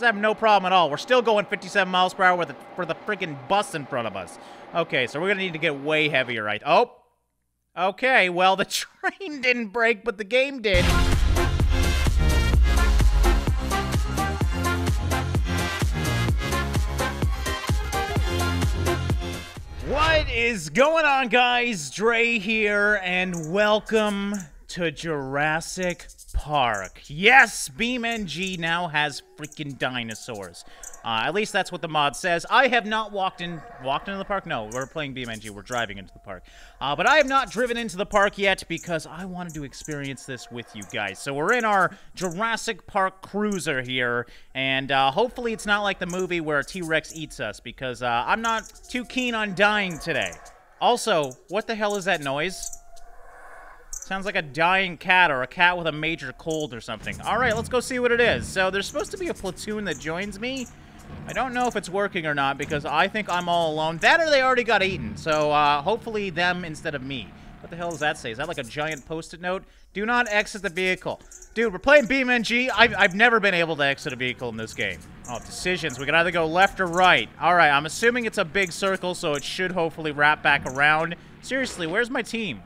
These have no problem at all. We're still going 57 miles per hour with a, for the freaking bus in front of us. Okay, so we're gonna need to get way heavier, right? Oh, okay. Well, the train didn't break, but the game did. What is going on, guys? Drae here, and welcome to Jurassic Park. Yes, BeamNG now has freaking dinosaurs. Uh, at least that's what the mod says. I have not walked in, walked into the park. No, we're playing BeamNG. We're driving into the park. Uh, but I have not driven into the park yet because I wanted to experience this with you guys. So we're in our Jurassic Park cruiser here, and uh, hopefully it's not like the movie where T-Rex eats us because uh, I'm not too keen on dying today. Also, what the hell is that noise? Sounds like a dying cat or a cat with a major cold or something. All right, let's go see what it is. So there's supposed to be a platoon that joins me. I don't know if it's working or not because I think I'm all alone. That or they already got eaten. So uh, hopefully them instead of me. What the hell does that say? Is that like a giant post-it note? Do not exit the vehicle. Dude, we're playing BeamNG. I've, I've never been able to exit a vehicle in this game. Oh, decisions. We can either go left or right. All right, I'm assuming it's a big circle, so it should hopefully wrap back around. Seriously, where's my team?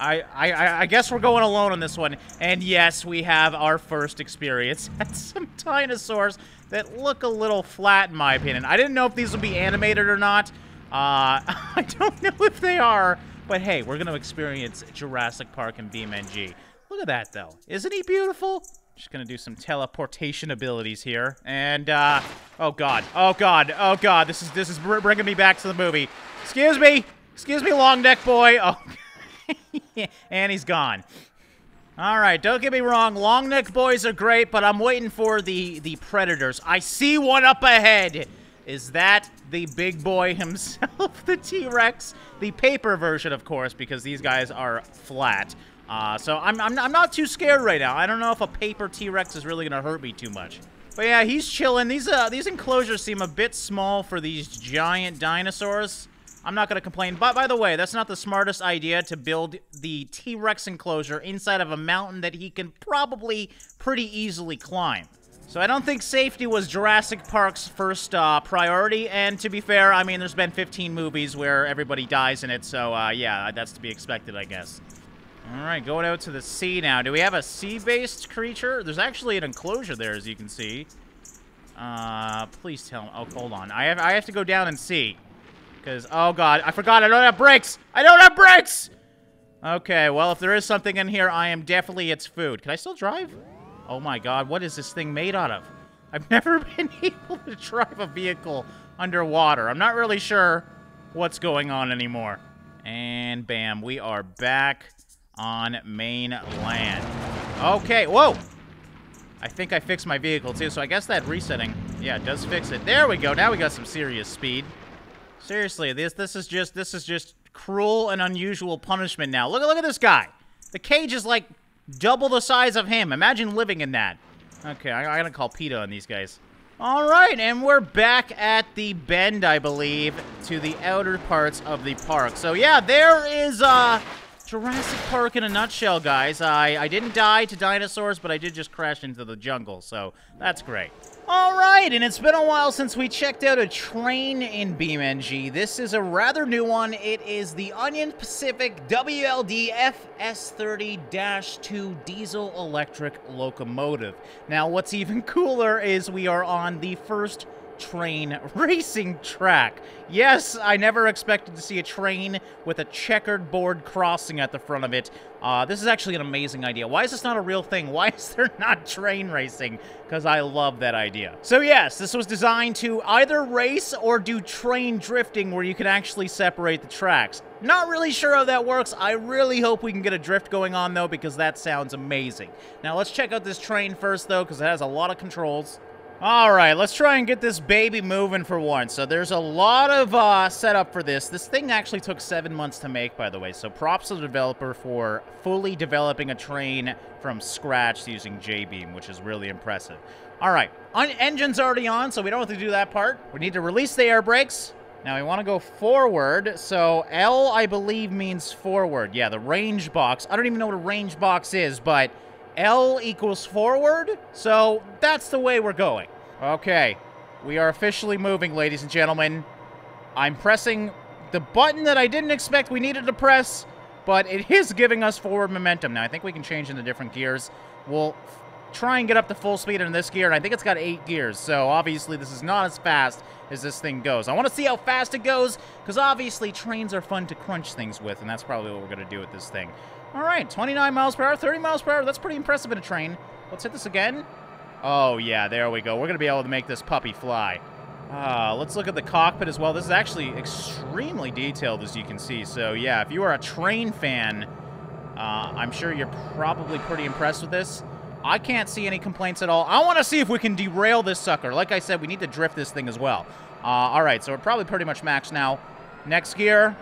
I, I, I guess we're going alone on this one. And yes, we have our first experience at some dinosaurs that look a little flat in my opinion. I didn't know if these would be animated or not. Uh, I don't know if they are. But hey, we're going to experience Jurassic Park and BeamNG. Look at that, though. Isn't he beautiful? Just going to do some teleportation abilities here. And, uh, oh, God. Oh, God. Oh, God. This is, this is bringing me back to the movie. Excuse me. Excuse me, long neck boy. Oh, and he's gone. All right, don't get me wrong. Long neck boys are great, but I'm waiting for the, the predators. I see one up ahead. Is that the big boy himself, the T-Rex? The paper version, of course, because these guys are flat. Uh, so I'm, I'm, I'm not too scared right now. I don't know if a paper T-Rex is really going to hurt me too much. But yeah, he's chilling. These, uh, these enclosures seem a bit small for these giant dinosaurs. I'm not going to complain. But by the way, that's not the smartest idea to build the T-Rex enclosure inside of a mountain that he can probably pretty easily climb. So I don't think safety was Jurassic Park's first uh, priority, and to be fair, I mean, there's been 15 movies where everybody dies in it, so uh, yeah, that's to be expected, I guess. All right, going out to the sea now. Do we have a sea-based creature? There's actually an enclosure there, as you can see. Uh, please tell me. Oh, hold on. I have, I have to go down and see. Because, oh god, I forgot I don't have brakes! I don't have brakes! Okay, well, if there is something in here, I am definitely its food. Can I still drive? Oh my god, what is this thing made out of? I've never been able to drive a vehicle underwater. I'm not really sure what's going on anymore. And bam, we are back on mainland. Okay, whoa! I think I fixed my vehicle too, so I guess that resetting, yeah, does fix it. There we go, now we got some serious speed. Seriously, this this is just this is just cruel and unusual punishment now. Look, look at this guy. The cage is like double the size of him. Imagine living in that. Okay, I, I gotta call PETA on these guys. All right, and we're back at the bend, I believe, to the outer parts of the park. So yeah, there is uh, Jurassic Park in a nutshell, guys. I, I didn't die to dinosaurs, but I did just crash into the jungle, so that's great. All right, and it's been a while since we checked out a train in BeamNG. This is a rather new one. It is the Onion Pacific WLD FS30-2 diesel electric locomotive. Now, what's even cooler is we are on the first train racing track. Yes, I never expected to see a train with a checkered board crossing at the front of it. Uh, this is actually an amazing idea. Why is this not a real thing? Why is there not train racing? Because I love that idea. So yes, this was designed to either race or do train drifting where you can actually separate the tracks. Not really sure how that works. I really hope we can get a drift going on, though, because that sounds amazing. Now, let's check out this train first, though, because it has a lot of controls. All right, let's try and get this baby moving for once. So there's a lot of uh, setup for this. This thing actually took seven months to make, by the way. So props to the developer for fully developing a train from scratch using J-Beam, which is really impressive. All right, Un engine's already on, so we don't have to do that part. We need to release the air brakes. Now we want to go forward, so L, I believe, means forward. Yeah, the range box. I don't even know what a range box is, but L equals forward, so that's the way we're going. Okay. We are officially moving, ladies and gentlemen. I'm pressing the button that I didn't expect we needed to press, but it is giving us forward momentum. Now, I think we can change into different gears. We'll try and get up to full speed in this gear, and I think it's got eight gears, so obviously this is not as fast as this thing goes. I want to see how fast it goes, because obviously trains are fun to crunch things with, and that's probably what we're going to do with this thing. All right, 29 miles per hour, 30 miles per hour. That's pretty impressive in a train. Let's hit this again. Oh, yeah, there we go. We're going to be able to make this puppy fly. Uh, let's look at the cockpit as well. This is actually extremely detailed, as you can see. So, yeah, if you are a train fan, uh, I'm sure you're probably pretty impressed with this. I can't see any complaints at all. I want to see if we can derail this sucker. Like I said, we need to drift this thing as well. Uh, all right, so we're probably pretty much maxed now. Next gear.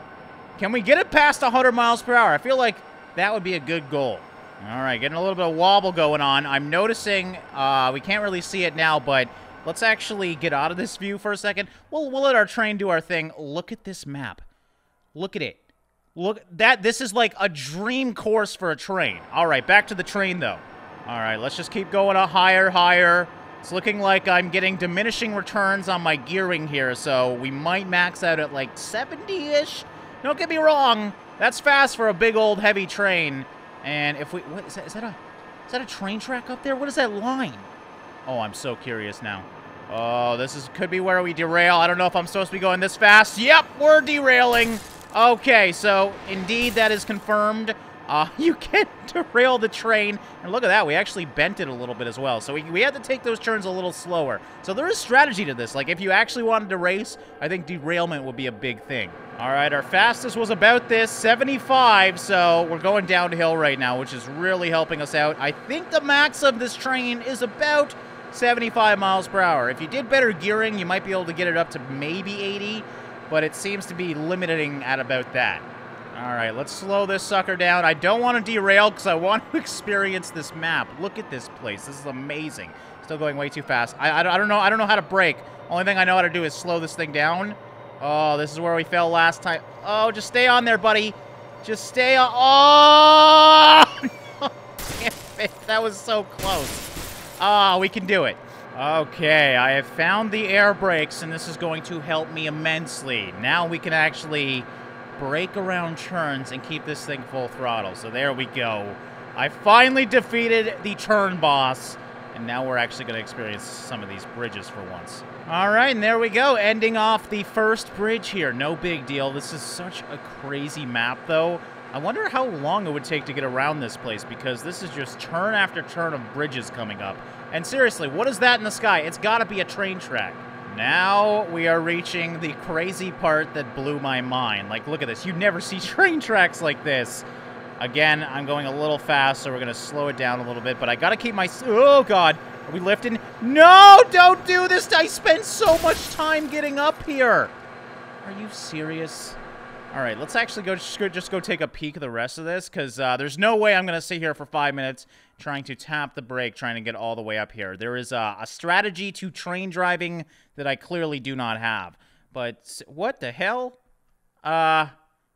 Can we get it past 100 miles per hour? I feel like that would be a good goal. All right, getting a little bit of wobble going on. I'm noticing, uh, we can't really see it now, but let's actually get out of this view for a second. We'll, we'll let our train do our thing. Look at this map. Look at it. Look, that, this is like a dream course for a train. All right, back to the train, though. All right, let's just keep going up higher, higher. It's looking like I'm getting diminishing returns on my gearing here, so we might max out at like 70-ish. Don't get me wrong, that's fast for a big old heavy train. And if we, what is that? Is that a, is that a train track up there? What is that line? Oh, I'm so curious now. Oh, this is could be where we derail. I don't know if I'm supposed to be going this fast. Yep, we're derailing. Okay, so indeed that is confirmed. Uh, you can derail the train. And look at that, we actually bent it a little bit as well. So we, we had to take those turns a little slower. So there is strategy to this. Like, if you actually wanted to race, I think derailment would be a big thing. All right, our fastest was about this, 75, so we're going downhill right now, which is really helping us out. I think the max of this train is about 75 miles per hour. If you did better gearing, you might be able to get it up to maybe 80, but it seems to be limiting at about that. All right, let's slow this sucker down. I don't want to derail because I want to experience this map. Look at this place. This is amazing. Still going way too fast. I, I, I don't know. I don't know how to brake. Only thing I know how to do is slow this thing down. Oh, this is where we fell last time. Oh, just stay on there, buddy. Just stay on. Oh! that was so close. Ah, oh, we can do it. Okay, I have found the air brakes, and this is going to help me immensely. Now we can actually brake around turns and keep this thing full throttle. So there we go. I finally defeated the turn boss, and now we're actually going to experience some of these bridges for once. All right, and there we go, ending off the first bridge here. No big deal. This is such a crazy map, though. I wonder how long it would take to get around this place, because this is just turn after turn of bridges coming up. And seriously, what is that in the sky? It's got to be a train track. Now we are reaching the crazy part that blew my mind. Like, look at this. You never see train tracks like this. Again, I'm going a little fast, so we're going to slow it down a little bit. But I got to keep my... Oh, God. Are we lifting? No! Don't do this! I spent so much time getting up here! Are you serious? All right, let's actually go just, go take a peek at the rest of this, because uh, there's no way I'm going to sit here for five minutes trying to tap the brake, trying to get all the way up here. There is a, a strategy to train driving that I clearly do not have. But what the hell? Uh,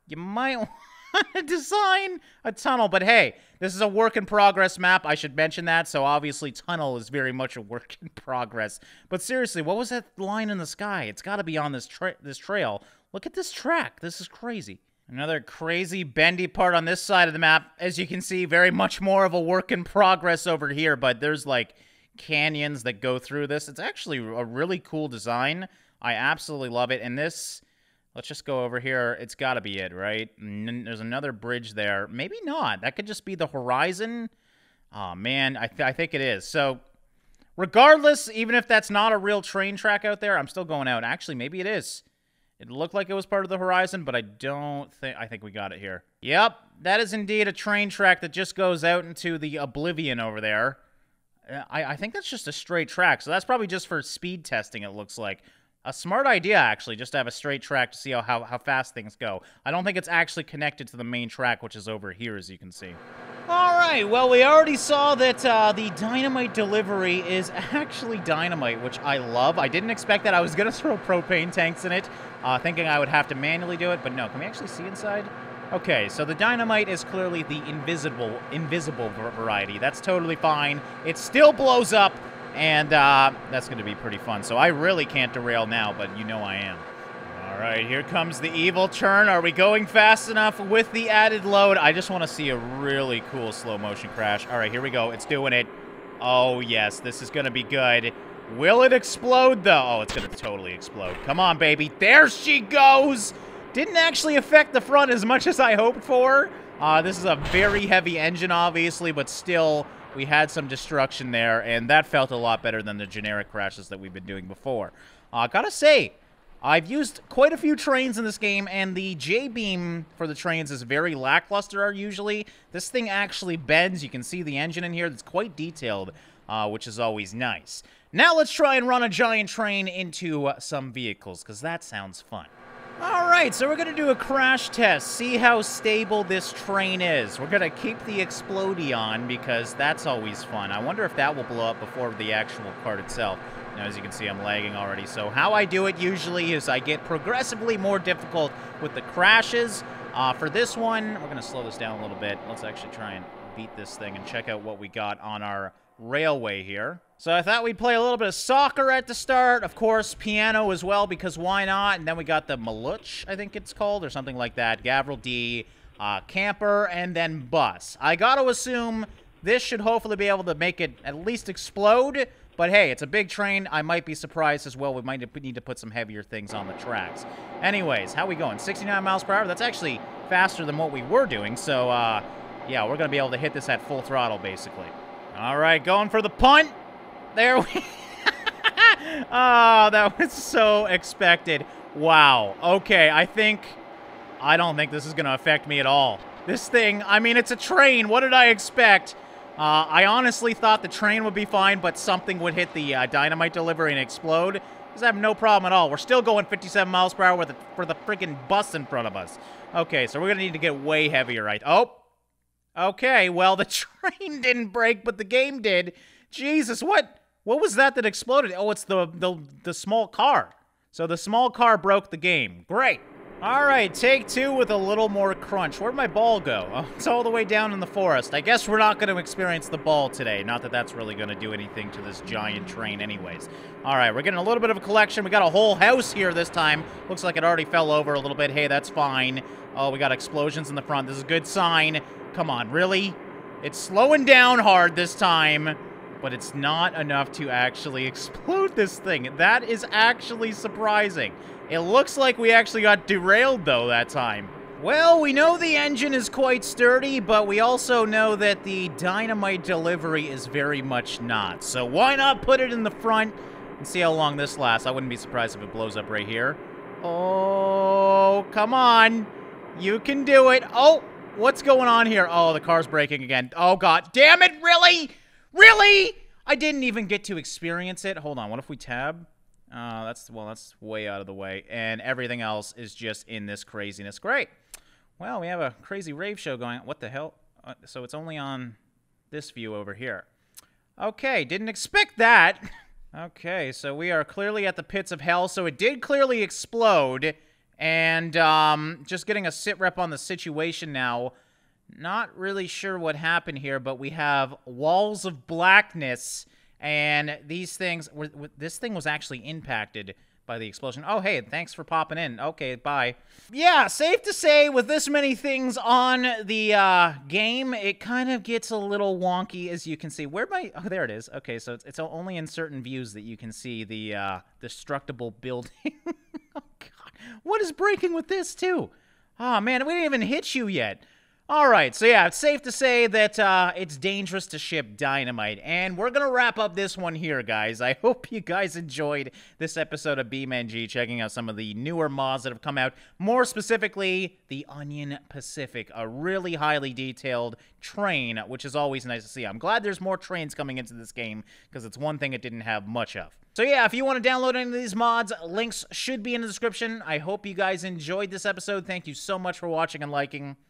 you might want to design a tunnel, but hey, this is a work in progress map. I should mention that. So obviously, tunnel is very much a work in progress. But seriously, what was that line in the sky? It's got to be on this tra this trail. Look at this track. This is crazy. Another crazy bendy part on this side of the map. As you can see, very much more of a work in progress over here, but there's like canyons that go through this. It's actually a really cool design. I absolutely love it. And this, let's just go over here. It's got to be it, right? there's another bridge there. Maybe not. That could just be the horizon. Oh, man, I, th I think it is. So regardless, even if that's not a real train track out there, I'm still going out. Actually, maybe it is. It looked like it was part of the horizon, but I don't think... I think we got it here. Yep, that is indeed a train track that just goes out into the oblivion over there. Uh, I, I think that's just a straight track, so that's probably just for speed testing, it looks like. A smart idea, actually, just to have a straight track to see how, how, how fast things go. I don't think it's actually connected to the main track, which is over here, as you can see. All right, well, we already saw that uh, the dynamite delivery is actually dynamite, which I love. I didn't expect that. I was going to throw propane tanks in it, uh, thinking I would have to manually do it, but no. Can we actually see inside? Okay, so the dynamite is clearly the invisible invisible variety. That's totally fine. It still blows up, And uh, that's going to be pretty fun. So I really can't derail now, but you know I am. All right, here comes the evil turn. Are we going fast enough with the added load? I just want to see a really cool slow motion crash. All right, here we go. It's doing it. Oh, yes, this is going to be good. Will it explode, though? Oh, it's going to totally explode. Come on, baby. There she goes! Didn't actually affect the front as much as I hoped for. Uh, this is a very heavy engine, obviously, but still, we had some destruction there, and that felt a lot better than the generic crashes that we've been doing before. Uh, gotta say, I've used quite a few trains in this game, and the J-beam for the trains is very lackluster usually. This thing actually bends. You can see the engine in here. It's quite detailed, uh, which is always nice. Now let's try and run a giant train into uh, some vehicles, because that sounds fun. Alright, so we're going to do a crash test, see how stable this train is. We're going to keep the Explodey on, because that's always fun. I wonder if that will blow up before the actual cart itself. Now, as you can see, I'm lagging already. So how I do it usually is I get progressively more difficult with the crashes. Uh, for this one, we're going to slow this down a little bit. Let's actually try and beat this thing and check out what we got on our railway here. So I thought we'd play a little bit of soccer at the start. Of course, piano as well, because why not? And then we got the Maluch, I think it's called, or something like that. Gavril D, uh, Camper, and then Bus. I got to assume this should hopefully be able to make it at least explode. But hey, it's a big train. I might be surprised as well. We might need to put some heavier things on the tracks. Anyways, how we going? 69 miles per hour? That's actually faster than what we were doing. So, uh, yeah, we're going to be able to hit this at full throttle, basically. All right, going for the punt. There we... oh, that was so expected. Wow. Okay, I think... I don't think this is going to affect me at all. This thing, I mean, it's a train. What did I expect? Uh, I honestly thought the train would be fine, but something would hit the uh, dynamite delivery and explode. Because I have no problem at all. We're still going 57 miles per hour with the, for the freaking bus in front of us. Okay, so we're going to need to get way heavier, right? Oh, okay. Well, the train didn't break, but the game did. Jesus, what? What was that that exploded? Oh, it's the, the, the small car. So the small car broke the game. Great. All right, take two with a little more crunch. Where'd my ball go? Oh, it's all the way down in the forest. I guess we're not going to experience the ball today. Not that that's really going to do anything to this giant train anyways. All right, we're getting a little bit of a collection. We got a whole house here this time. Looks like it already fell over a little bit. Hey, that's fine. Oh, we got explosions in the front. This is a good sign. Come on, really? It's slowing down hard this time but it's not enough to actually explode this thing. That is actually surprising. It looks like we actually got derailed, though, that time. Well, we know the engine is quite sturdy, but we also know that the dynamite delivery is very much not. So why not put it in the front and see how long this lasts? I wouldn't be surprised if it blows up right here. Oh, come on. You can do it. Oh, what's going on here? Oh, the car's braking again. Oh, God. Damn it, really? Really? I didn't even get to experience it. Hold on, what if we tab? Uh, that's, well, that's way out of the way. And everything else is just in this craziness. Great. Well, we have a crazy rave show going. What the hell? Uh, so it's only on this view over here. Okay, didn't expect that. okay, so we are clearly at the pits of hell. So it did clearly explode. And um, just getting a sit rep on the situation now. Not really sure what happened here, but we have walls of blackness, and these things. Were, this thing was actually impacted by the explosion. Oh, hey, thanks for popping in. Okay, bye. Yeah, safe to say, with this many things on the uh, game, it kind of gets a little wonky, as you can see. Where my... Oh, there it is. Okay, so it's, it's only in certain views that you can see the uh, destructible building. oh, God. What is breaking with this, too? Oh, man, we didn't even hit you yet. All right, so yeah, it's safe to say that uh, it's dangerous to ship dynamite. And we're going to wrap up this one here, guys. I hope you guys enjoyed this episode of BeamNG, checking out some of the newer mods that have come out. More specifically, the Onion Pacific, a really highly detailed train, which is always nice to see. I'm glad there's more trains coming into this game, because it's one thing it didn't have much of. So yeah, if you want to download any of these mods, links should be in the description. I hope you guys enjoyed this episode. Thank you so much for watching and liking